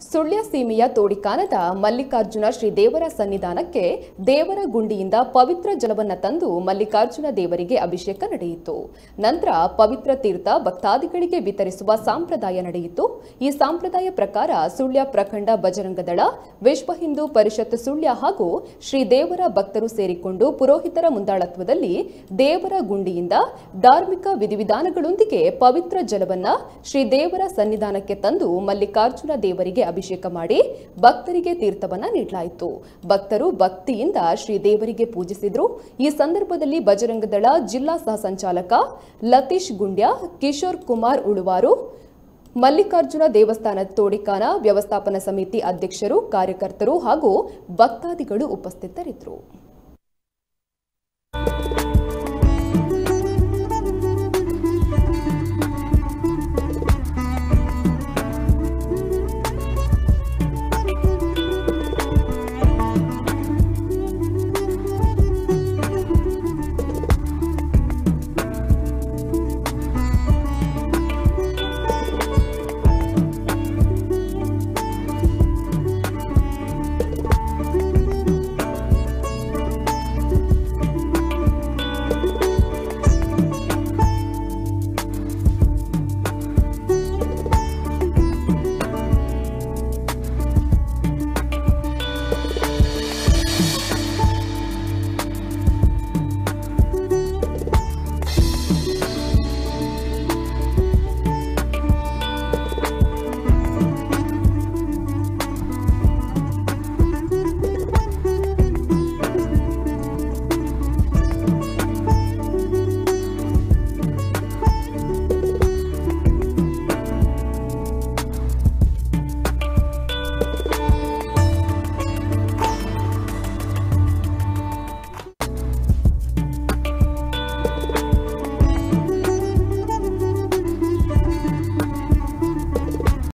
ಸುಳ್ಯ ಸೀಮೆಯ ತೋಡಿಕಾನದ ಮಲ್ಲಿಕಾರ್ಜುನ ಶ್ರೀ ದೇವರ ಸನ್ನಿಧಾನಕ್ಕೆ ದೇವರ ಗುಂಡಿಯಿಂದ ಪವಿತ್ರ ಜಲವನ್ನ ತಂದು ಮಲ್ಲಿಕಾರ್ಜುನ ದೇವರಿಗೆ ಅಭಿಷೇಕ ನಡೆಯಿತು. ನಂತರ ಪವಿತ್ರ ತೀರ್ಥ ಭಕ್ತಾದಿಗಳಿಗೆ ವಿತರಿಸುವ ಸಂಪ್ರದಾಯ ನಡೆಯಿತು. ಈ ಸಂಪ್ರದಾಯ ಪ್ರಕಾರ ಸುಳ್ಯ ಪ್ರಖಂಡ ಬಜರಂಗದಳ ವಿಶ್ವ ಹಿಂದೂ ಪರಿಷತ್ ಸುಳ್ಯ ಹಾಗೂ ಶ್ರೀ ದೇವರ ಭಕ್ತರು ಸೇರಿಕೊಂಡು ಪುರೋಹಿತರ ಮುಂದಾಳತ್ವದಲ್ಲಿ ದೇವರ ಗುಂಡಿಯಿಂದ ಧಾರ್ಮಿಕ ವಿಧಿವಿಧಾನಗಳೊಂದಿಗೆ ಪವಿತ್ರ ಜಲವನ್ನ ಶ್ರೀ ದೇವರ ಸನ್ನಿಧಾನಕ್ಕೆ ತಂದು ಮಲ್ಲಿಕಾರ್ಜುನ ದೇವರಿಗೆ ಅಭಿಷೇಕ ಮಾಡಿ ಭಕ್ತರಿಗೆ ತೀರ್ಥವನ್ನ ನೀಡಲಾಯಿತು. ಭಕ್ತರು ಭಕ್ತಿಯಿಂದ ಶ್ರೀ ದೇವರಿಗೆ ಪೂಜಿಸಿದ್ರು. ಈ ಸಂದರ್ಭದಲ್ಲಿ ಬಜರಂಗದಳ ಜಿಲ್ಲಾ ಸಹ ಸಂಚಾಲಕ ಲತೀಶ್ ಗುಂಡ್ಯ, ಕಿಶೋರ್ ಕುಮಾರ್ ಉಳುವಾರು, ಮಲ್ಲಿಕಾರ್ಜುನ ದೇವಸ್ಥಾನ ತೋಡಿಕಾನ ವ್ಯವಸ್ಥಾಪನಾ ಸಮಿತಿ ಅಧ್ಯಕ್ಷರು, ಕಾರ್ಯಕರ್ತರು ಹಾಗೂ ಭಕ್ತಾದಿಗಳು ಉಪಸ್ಥಿತರಿದ್ದರು.